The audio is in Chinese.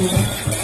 嗯。